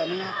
やめなって。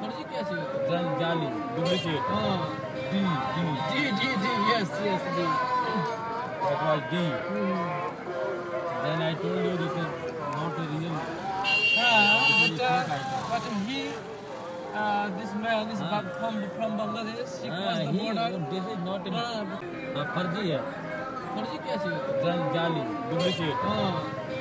फर्जी कैसी होती जाल जाली डुप्लीकेट हाँ डी डी जी जी जी यस यस जी that was D then I told you this is not हाँ This is but uh, but he uh, this man is हाँ. from from Bangladesh he हाँ, crossed the he border this is not हाँ but हाँ फर्जी है फर्जी कैसी होती जाल जाली डुप्लीकेट हाँ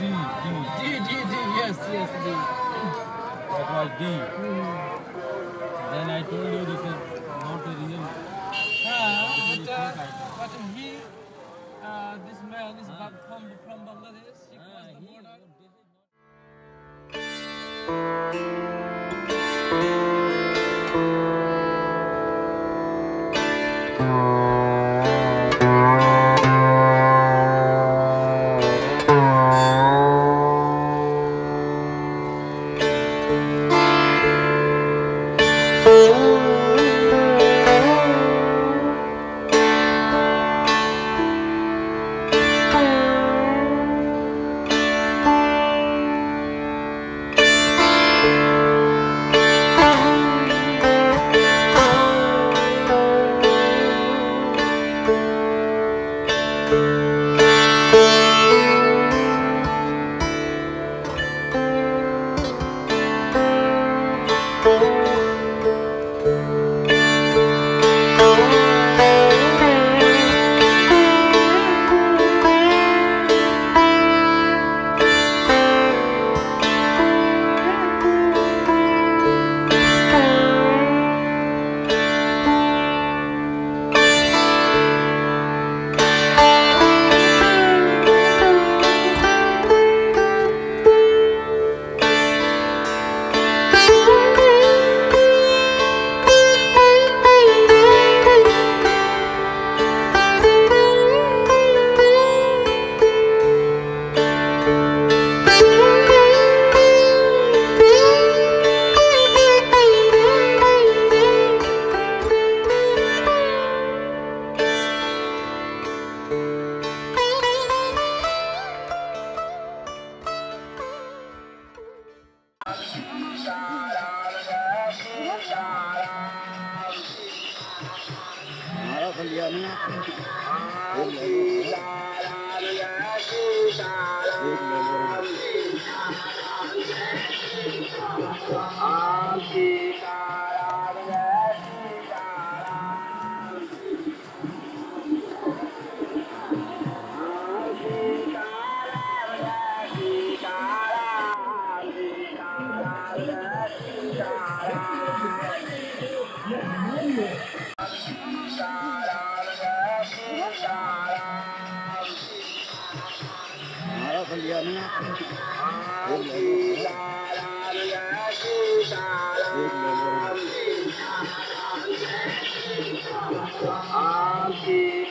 डी डी जी जी जी यस यस जी that was D Then I told you this is not a real. Yeah, but, uh, but he, uh, this man is ah. from, from Bangladesh. He ah, crossed the ah, border. He, 네, 네. 아니야. Thank you.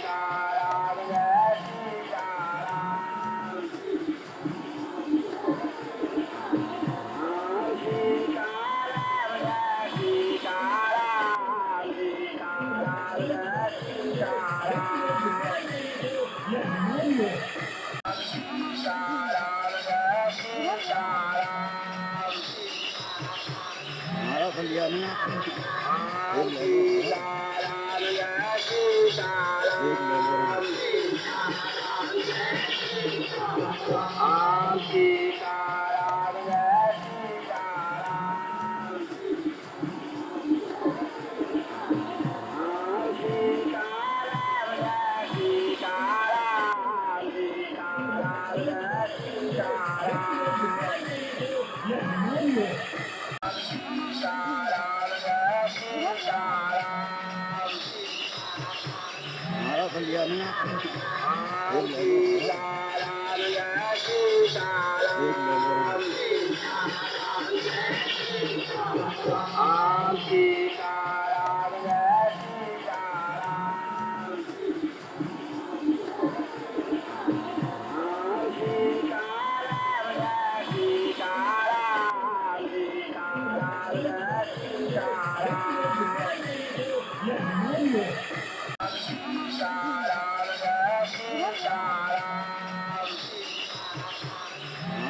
아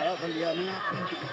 Ayo, beliau.